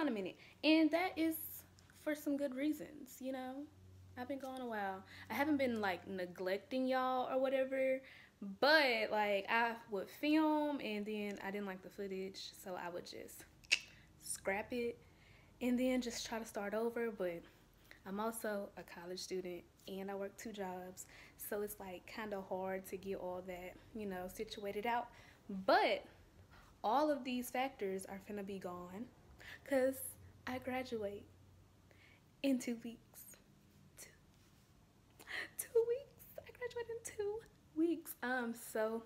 gone a minute. And that is for some good reasons, you know? I've been gone a while. I haven't been like neglecting y'all or whatever, but like I would film and then I didn't like the footage, so I would just scrap it and then just try to start over. But I'm also a college student and I work two jobs, so it's like kind of hard to get all that, you know, situated out. But all of these factors are gonna be gone because I graduate in two weeks. Two, two weeks. I graduate in two weeks. I'm so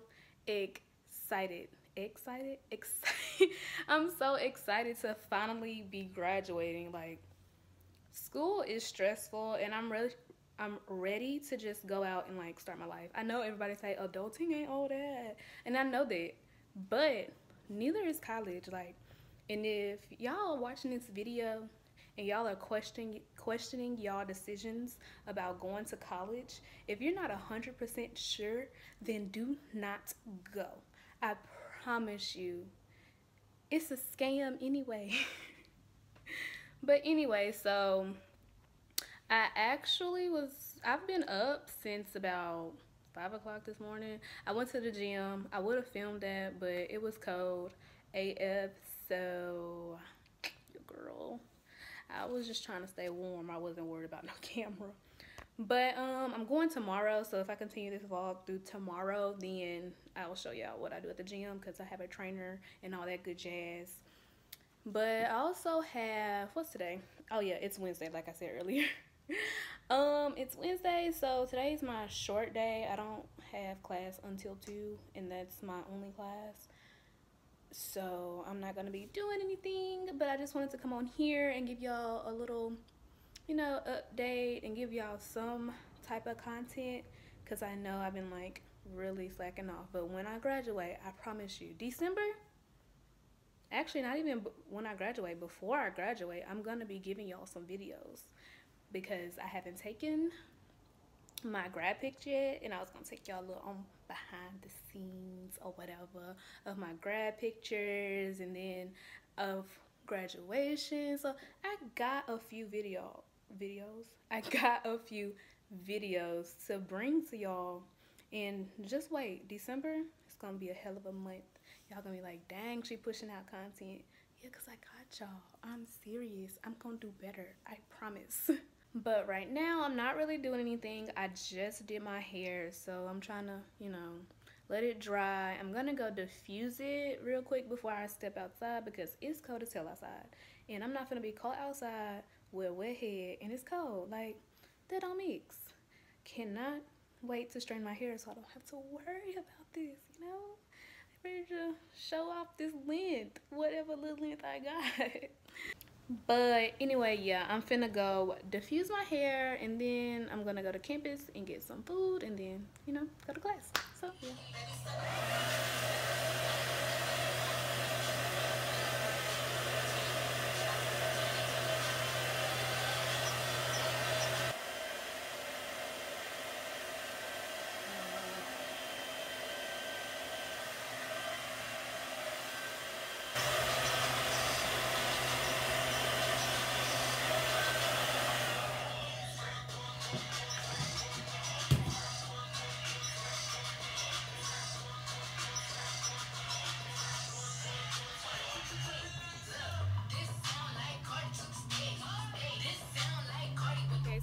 excited. Excited? Excited. I'm so excited to finally be graduating. Like, school is stressful and I'm really I'm ready to just go out and like start my life. I know everybody say adulting ain't all that. And I know that. But neither is college. Like and if y'all are watching this video and y'all are questioning questioning y'all decisions about going to college, if you're not 100% sure, then do not go. I promise you, it's a scam anyway. but anyway, so I actually was, I've been up since about 5 o'clock this morning. I went to the gym. I would have filmed that, but it was cold AF, so girl I was just trying to stay warm. I wasn't worried about no camera. But um, I'm going tomorrow, so if I continue this vlog through tomorrow, then I will show y'all what I do at the gym because I have a trainer and all that good jazz. But I also have, what's today? Oh yeah, it's Wednesday, like I said earlier. um, it's Wednesday, so today's my short day. I don't have class until 2, and that's my only class so I'm not going to be doing anything, but I just wanted to come on here and give y'all a little, you know, update and give y'all some type of content because I know I've been like really slacking off. But when I graduate, I promise you, December, actually not even when I graduate, before I graduate, I'm going to be giving y'all some videos because I haven't taken my grad picture yet and I was gonna take y'all a little on behind the scenes or whatever of my grad pictures and then of graduation. So I got a few video videos. I got a few videos to bring to y'all. And just wait December it's gonna be a hell of a month. Y'all gonna be like dang she pushing out content. Yeah because I got y'all. I'm serious. I'm gonna do better I promise but right now i'm not really doing anything. I just did my hair so i'm trying to you know let it dry. I'm gonna go diffuse it real quick before i step outside because it's cold as hell outside. And i'm not gonna be caught outside with wet head and it's cold. Like that don't mix. Cannot wait to straighten my hair so i don't have to worry about this you know? I'm ready to show off this length whatever little length i got but anyway yeah i'm finna go diffuse my hair and then i'm gonna go to campus and get some food and then you know go to class. So yeah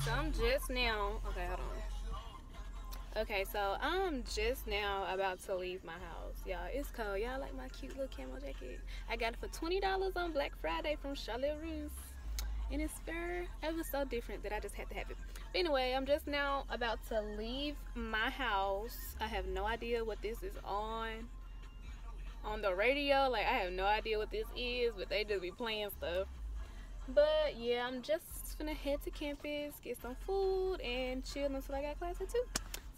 so I'm just now, okay, hold on. Okay, so I'm just now about to leave my house. Y'all, it's cold. Y'all like my cute little camo jacket? I got it for $20 on Black Friday from Charlotte Russe. And it's fair. It was so different that I just had to have it. But anyway, I'm just now about to leave my house. I have no idea what this is on on the radio. Like, I have no idea what this is, but they just be playing stuff. But yeah, I'm just gonna head to campus, get some food, and chill until I got class at 2.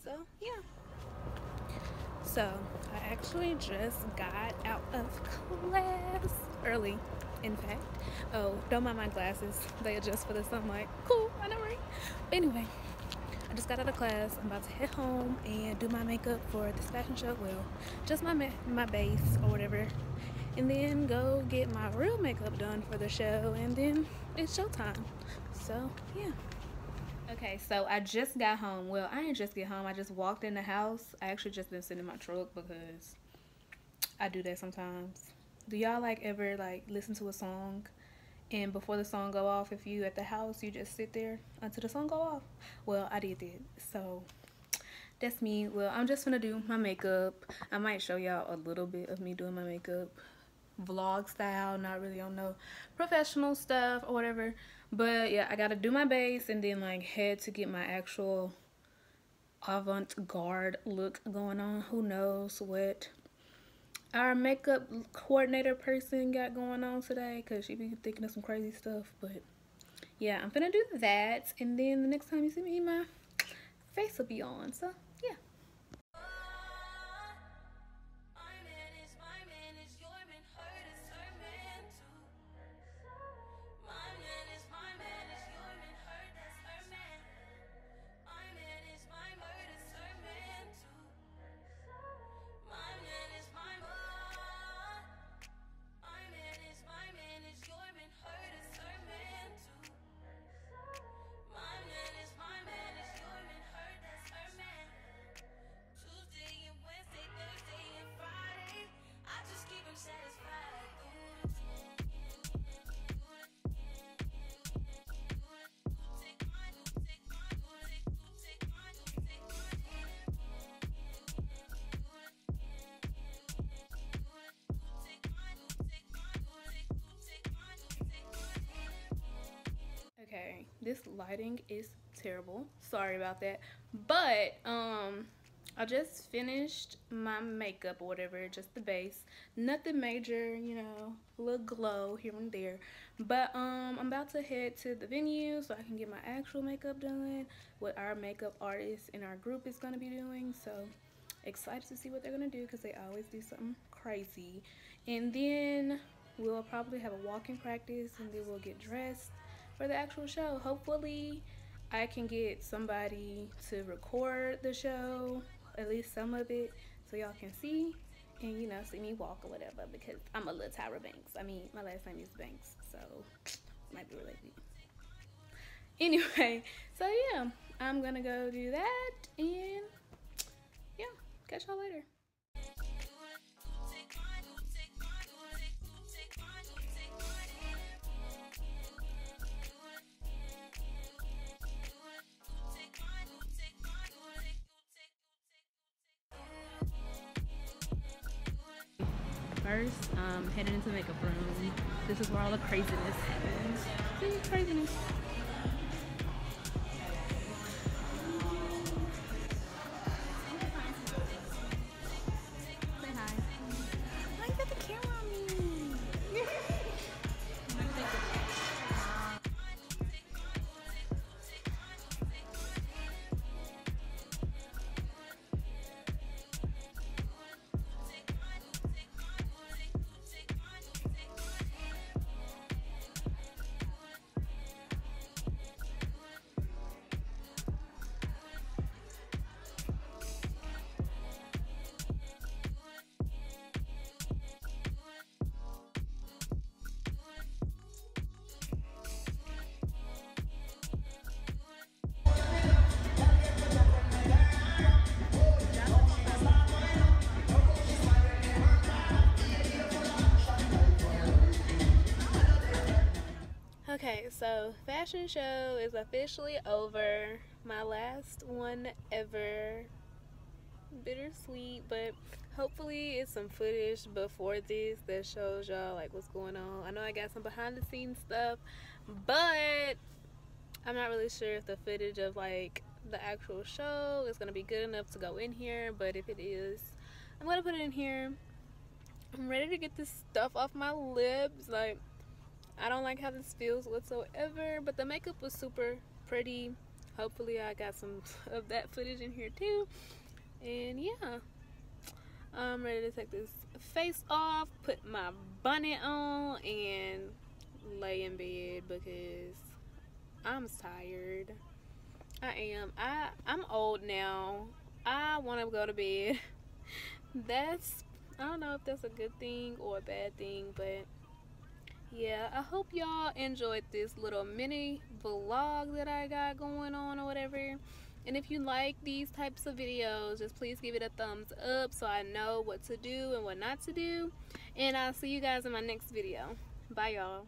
So yeah. So I actually just got out of class early, in fact. Oh, don't mind my glasses. They adjust for the sunlight. Cool, I know right? But anyway, I just got out of class. I'm about to head home and do my makeup for this fashion show. Well, just my my base or whatever and then go get my real makeup done for the show and then it's showtime so yeah. Okay so i just got home. Well i didn't just get home. I just walked in the house. I actually just been sitting in my truck because i do that sometimes. Do y'all like ever like listen to a song and before the song go off if you at the house you just sit there until the song go off? Well i did that. So that's me. Well i'm just gonna do my makeup. I might show y'all a little bit of me doing my makeup. Vlog style not really on no professional stuff or whatever but yeah i gotta do my base and then like head to get my actual avant-garde look going on. Who knows what our makeup coordinator person got going on today because she be thinking of some crazy stuff. But yeah i'm gonna do that. And then the next time you see me my face will be on so this lighting is terrible sorry about that but um I just finished my makeup or whatever, just the base. Nothing major, you know, a little glow here and there. But um, I'm about to head to the venue so I can get my actual makeup done. What our makeup artist in our group is going to be doing. So excited to see what they're going to do because they always do something crazy. And then we'll probably have a walking practice and then we'll get dressed for the actual show. Hopefully I can get somebody to record the show, at least some of it, so y'all can see and you know see me walk or whatever because I'm a little Tyra Banks. I mean my last name is Banks, so might be related. Anyway, so yeah, I'm gonna go do that and yeah, catch y'all later. First, um, heading into the makeup room. This is where all the craziness happens. See, craziness. Okay, so fashion show is officially over. My last one ever. Bittersweet, but hopefully it's some footage before this that shows y'all like what's going on. I know I got some behind the scenes stuff, but I'm not really sure if the footage of like the actual show is gonna be good enough to go in here, but if it is, I'm gonna put it in here. I'm ready to get this stuff off my lips. Like I don't like how this feels whatsoever, but the makeup was super pretty. Hopefully I got some of that footage in here too. And yeah, I'm ready to take this face off, put my bonnet on, and lay in bed because I'm tired. I am. I I'm old now. I want to go to bed. That's I don't know if that's a good thing or a bad thing, but yeah, I hope y'all enjoyed this little mini vlog that I got going on or whatever. And if you like these types of videos, just please give it a thumbs up so I know what to do and what not to do. And I'll see you guys in my next video. Bye, y'all.